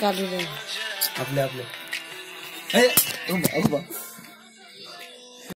काढून आपले आपले ए.